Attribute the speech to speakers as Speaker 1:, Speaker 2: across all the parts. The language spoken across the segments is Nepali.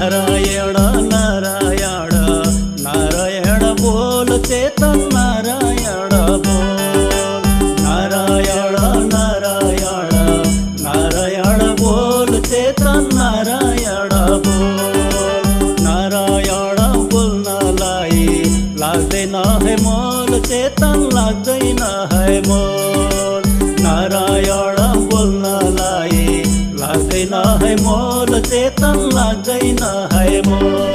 Speaker 1: नारायण नारायण नारायण बोल चेतन, नारायण बोल। नारायण नारायण नारायण बोल चेतन, नारायण बोल। नारायण बोल्नलाई लाग्दैन है मोल, चेतन लाग्दैन है मोल। नारायण बोल्नलाई लाग्दैन है मोल, चेतन लाग है मोल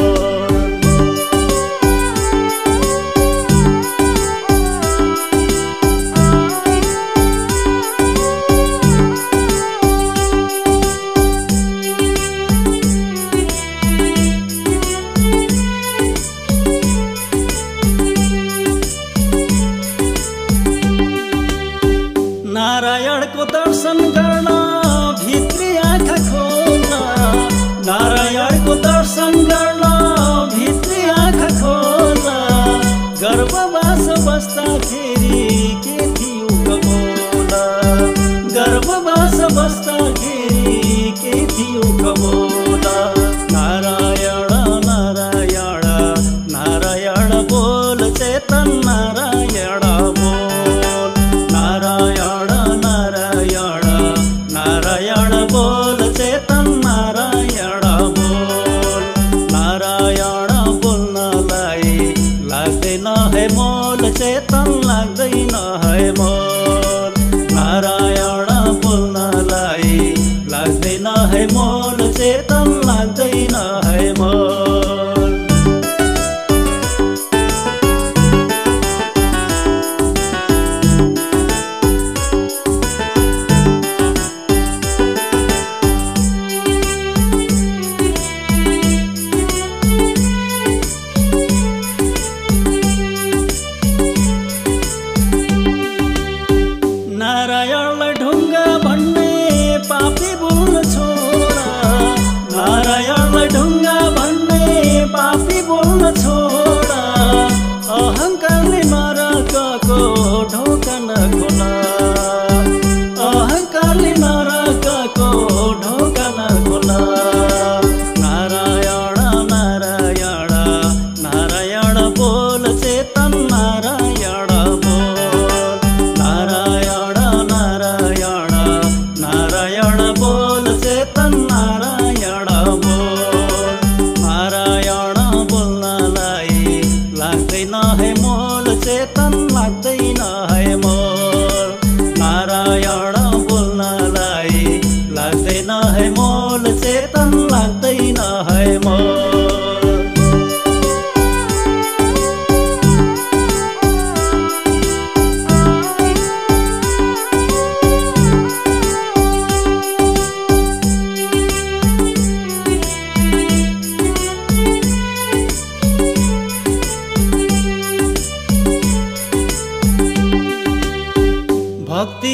Speaker 1: दर्शन गर्न भित्री आँखा खोल्न गर्भवास बस्दाखेरि है चेतन लाग्दैन है मोल। नारायण बोल्नलाई लाग्दैन है मोल चेतन लाग्दैन है मोल। Narayana lắc tay nở mơ.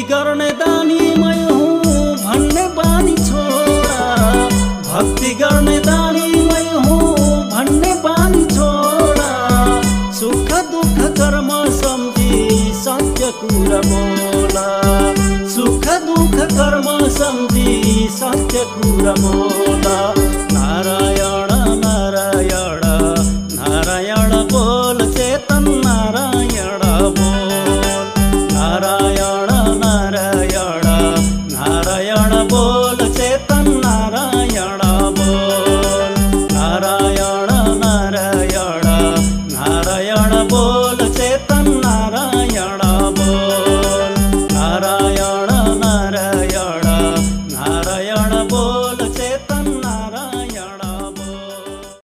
Speaker 1: गर्ने दानी मै हुँ भन्ने बानी छोडा भक्ति गर्ने दानी मै हुँ भन्ने बानी छोडा सुख दुःख कर्म सम्झी सत्य कुरा बोला। सुख दुःख कर्म सम्झी सत्य कुरा बोला।